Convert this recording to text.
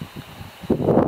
Thank you.